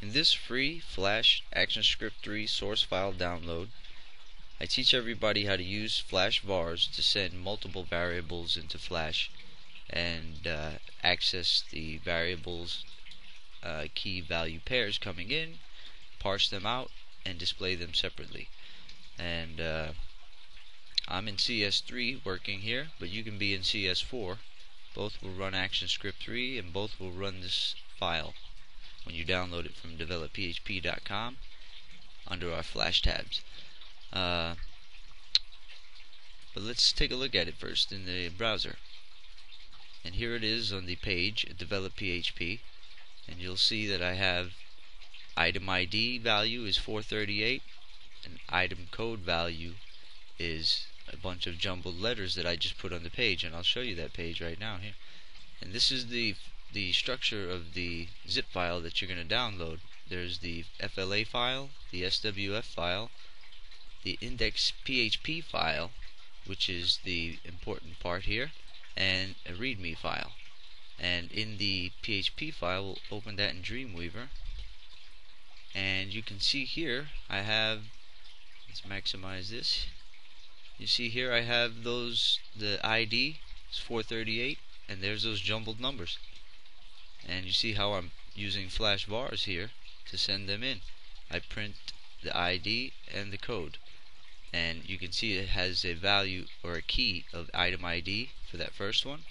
In this free Flash ActionScript 3 source file download, I teach everybody how to use Flash vars to send multiple variables into Flash and uh, access the variables uh, key value pairs coming in, parse them out, and display them separately. And uh, I'm in CS3 working here, but you can be in CS4. Both will run ActionScript 3 and both will run this file when you download it from developphp.com under our flash tabs. Uh, but let's take a look at it first in the browser. And here it is on the page develop.php and you'll see that I have item ID value is 438 and item code value is a bunch of jumbled letters that I just put on the page and I'll show you that page right now here and this is the the structure of the zip file that you're going to download. There's the FLA file, the SWF file, the index.php file, which is the important part here, and a README file. And in the PHP file, we'll open that in Dreamweaver. And you can see here, I have, let's maximize this. You see here I have those, the ID is 438, and there's those jumbled numbers and you see how I'm using flash vars here to send them in. I print the ID and the code. And you can see it has a value or a key of item ID for that first one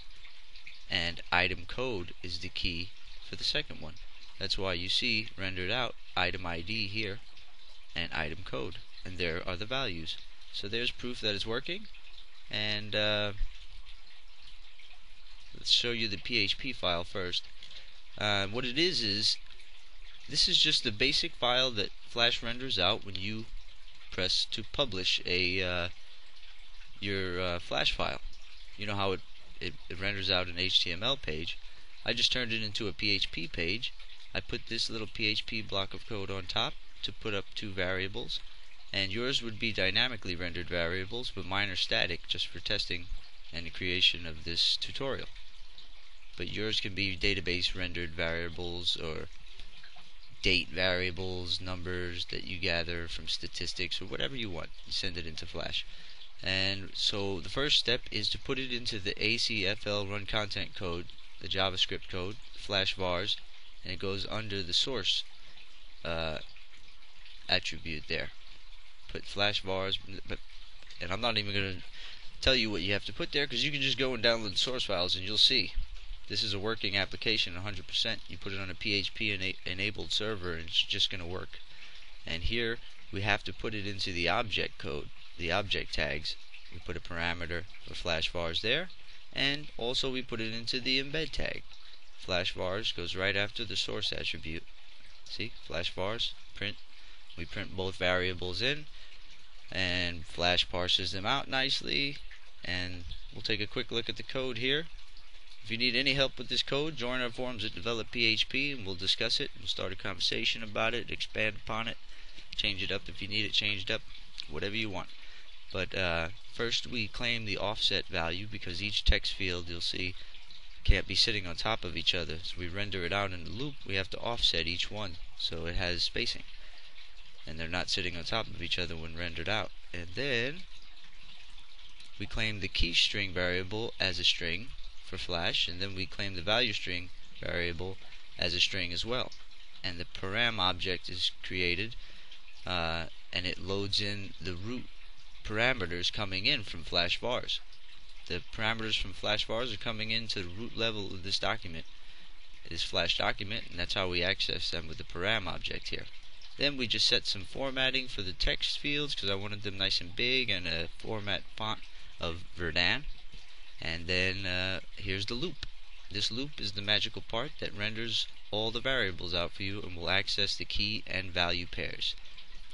and item code is the key for the second one. That's why you see rendered out item ID here and item code and there are the values. So there's proof that it's working and uh, let's show you the PHP file first uh, what it is is this is just the basic file that Flash renders out when you press to publish a uh, your uh, Flash file. You know how it, it, it renders out an HTML page. I just turned it into a PHP page. I put this little PHP block of code on top to put up two variables and yours would be dynamically rendered variables but mine are static just for testing and the creation of this tutorial but yours can be database rendered variables or date variables, numbers that you gather from statistics or whatever you want. You send it into Flash. And so the first step is to put it into the ACFL run content code, the JavaScript code, Flash vars, and it goes under the source uh, attribute there. Put Flash vars, and I'm not even going to tell you what you have to put there because you can just go and download the source files and you'll see this is a working application 100%. You put it on a PHP ena enabled server and it's just going to work. And here we have to put it into the object code, the object tags. We put a parameter for flash vars there and also we put it into the embed tag. Flash vars goes right after the source attribute. See, flash vars, print. We print both variables in and flash parses them out nicely and we'll take a quick look at the code here if you need any help with this code, join our forums at Develop PHP and we'll discuss it. We'll start a conversation about it, expand upon it, change it up if you need it changed up, whatever you want. But uh, first we claim the offset value because each text field you'll see can't be sitting on top of each other. So we render it out in the loop, we have to offset each one so it has spacing. And they're not sitting on top of each other when rendered out. And then we claim the key string variable as a string for flash and then we claim the value string variable as a string as well. And the param object is created uh, and it loads in the root parameters coming in from flash vars. The parameters from flash vars are coming into the root level of this document this flash document and that's how we access them with the param object here. Then we just set some formatting for the text fields because I wanted them nice and big and a format font of Verdana and then uh, here's the loop. This loop is the magical part that renders all the variables out for you and will access the key and value pairs.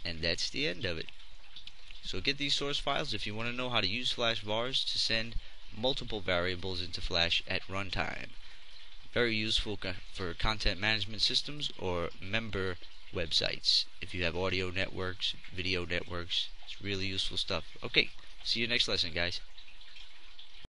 And that's the end of it. So get these source files if you want to know how to use Flash vars to send multiple variables into Flash at runtime. Very useful for content management systems or member websites. If you have audio networks, video networks, it's really useful stuff. Okay, see you next lesson, guys.